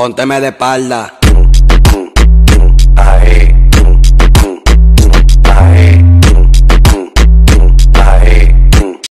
Pónteme de espalda.